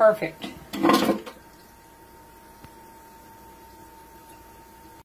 Perfect.